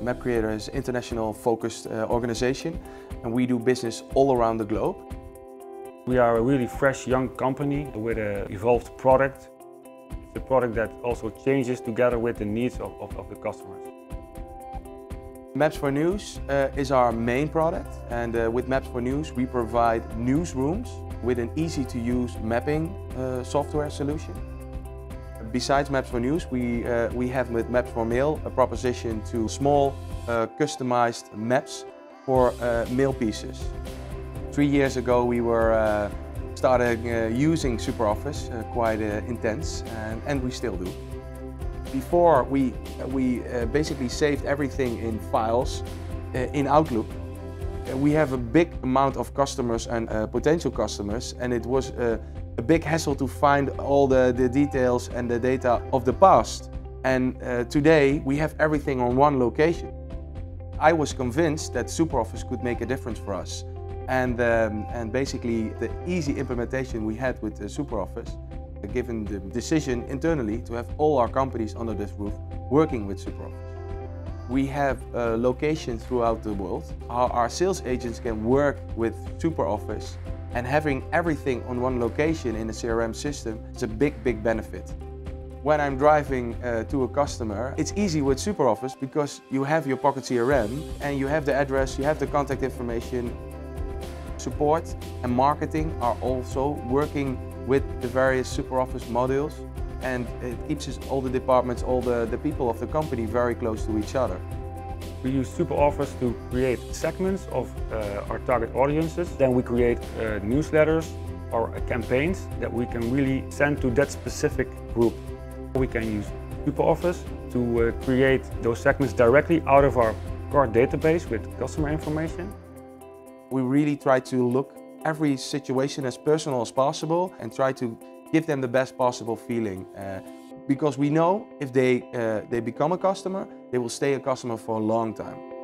MapCreator is an international focused uh, organization and we do business all around the globe. We are a really fresh young company with an evolved product. It's a product that also changes together with the needs of, of, of the customers. Maps for News uh, is our main product and uh, with Maps for News we provide newsrooms with an easy to use mapping uh, software solution. Besides Maps for News, we, uh, we have with Maps for Mail a proposition to small uh, customized maps for uh, mail pieces. Three years ago we were uh, started uh, using SuperOffice, quite intense, and, and, we still do. Before we, we basically saved everything in files in Outlook we have a big amount of customers and uh, potential customers and it was uh, a big hassle to find all the, the details and the data of the past. And uh, today we have everything on one location. I was convinced that SuperOffice could make a difference for us. And, um, and basically the easy implementation we had with SuperOffice, given the decision internally to have all our companies under this roof working with SuperOffice. We have a location throughout the world. Our, our sales agents can work with SuperOffice and having everything on one location in a CRM system is a big, big benefit. When I'm driving uh, to a customer, it's easy with SuperOffice because you have your Pocket CRM and you have the address, you have the contact information. Support and marketing are also working with the various SuperOffice modules and it keeps all the departments, all the, the people of the company very close to each other. We use SuperOffice to create segments of uh, our target audiences. Then we create uh, newsletters or uh, campaigns that we can really send to that specific group. We can use SuperOffice to uh, create those segments directly out of our core database with customer information. We really try to look every situation as personal as possible and try to give them the best possible feeling. Uh, because we know if they, uh, they become a customer, they will stay a customer for a long time.